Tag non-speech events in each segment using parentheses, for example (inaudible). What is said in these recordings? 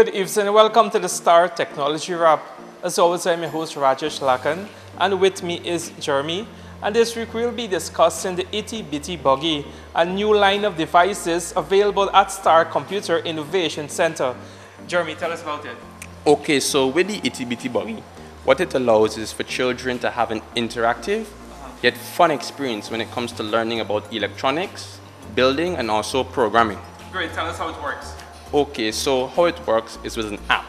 Good evening and welcome to the Star Technology Wrap. As always, I'm your host Rajesh Lakan and with me is Jeremy. And this week we'll be discussing the Itty Bitty Buggy, a new line of devices available at Star Computer Innovation Center. Jeremy, tell us about it. Okay, so with the Itty Bitty Buggy, what it allows is for children to have an interactive uh-huh. yet fun experience when it comes to learning about electronics, building, and also programming. Great, tell us how it works. Okay, so how it works is with an app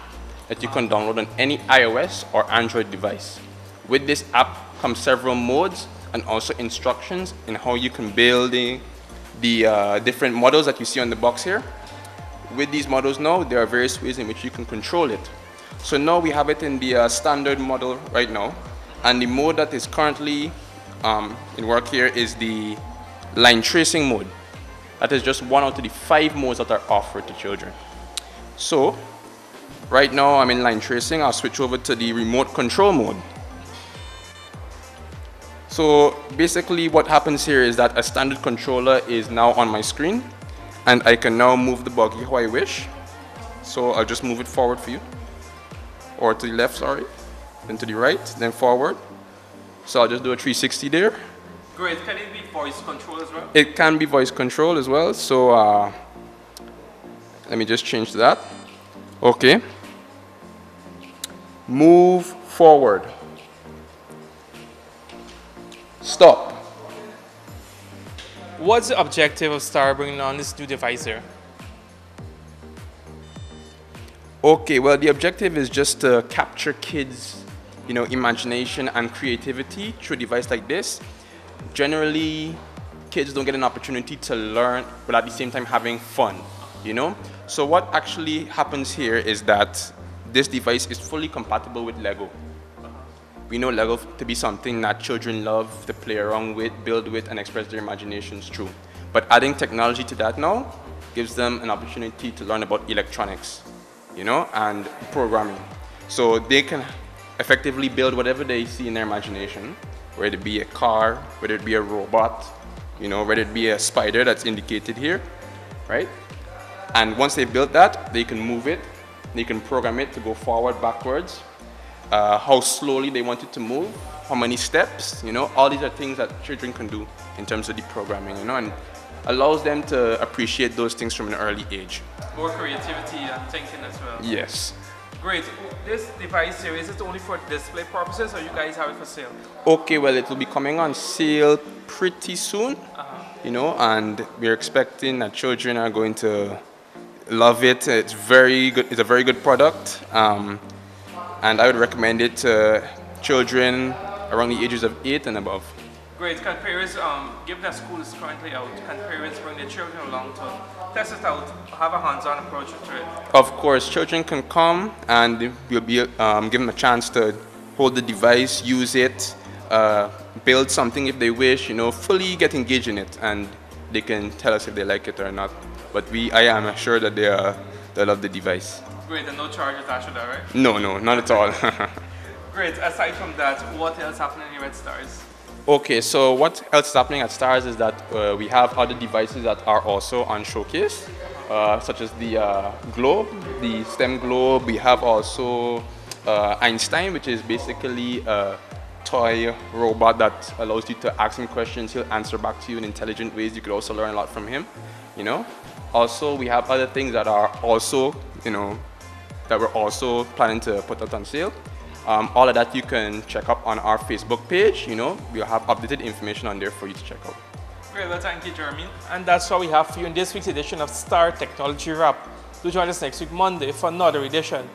that you can download on any iOS or Android device. With this app come several modes and also instructions in how you can build the, the uh, different models that you see on the box here. With these models now, there are various ways in which you can control it. So now we have it in the uh, standard model right now, and the mode that is currently um, in work here is the line tracing mode. That is just one out of the five modes that are offered to children. So, right now I'm in line tracing. I'll switch over to the remote control mode. So basically what happens here is that a standard controller is now on my screen and I can now move the buggy how I wish. So I'll just move it forward for you. Or to the left, sorry. Then to the right, then forward. So I'll just do a 360 there. Great. Can it be voice control as well? It can be voice control as well. So uh, let me just change that. Okay. Move forward. Stop. What's the objective of Star bringing on this new device here? Okay, well, the objective is just to capture kids, you know, imagination and creativity through a device like this. Generally, kids don't get an opportunity to learn, but at the same time having fun, you know? So what actually happens here is that this device is fully compatible with Lego. We know Lego to be something that children love to play around with, build with, and express their imaginations through. But adding technology to that now gives them an opportunity to learn about electronics you know, and programming. So they can effectively build whatever they see in their imagination, whether it be a car, whether it be a robot, you know, whether it be a spider that's indicated here, right? And once they build that, they can move it, they can program it to go forward, backwards, uh, how slowly they want it to move, how many steps, you know, all these are things that children can do in terms of the programming, you know, and allows them to appreciate those things from an early age. More creativity and thinking as well. Yes. Great. This device series is only for display purposes or you guys have it for sale? Okay, well, it will be coming on sale pretty soon, you know, and we're expecting that children are going to love it. It's very good. It's a very good product, um, and I would recommend it to children around the ages of eight and above. Great. Can parents, um, given that school is currently out, can parents bring their children along to test it out, have a hands-on approach to it? Of course, children can come and we'll be um, give them a chance to hold the device, use it, uh, build something if they wish, you know, fully get engaged in it, and they can tell us if they like it or not. But we, I am sure that they, uh, they love the device. Great, and no charge attached to that, right? No, no, not at all. (laughs) Great. Aside from that, what else happening here Red Stars? Okay, so what else is happening at STARS is that uh, we have other devices that are also on showcase, uh, such as the uh, globe, the STEM globe. We have also uh, Einstein, which is basically a toy robot that allows you to ask him questions. He'll answer back to you in intelligent ways. You could also learn a lot from him, you know. Also, we have other things that are also, you know, that we're also planning to put out on sale. Um, all of that you can check up on our Facebook page. You know, we'll have updated information on there for you to check out. Great, well, thank you, Jeremy. And that's all we have for you in this week's edition of Star Technology Wrap. Do join us next week, Monday, for another edition.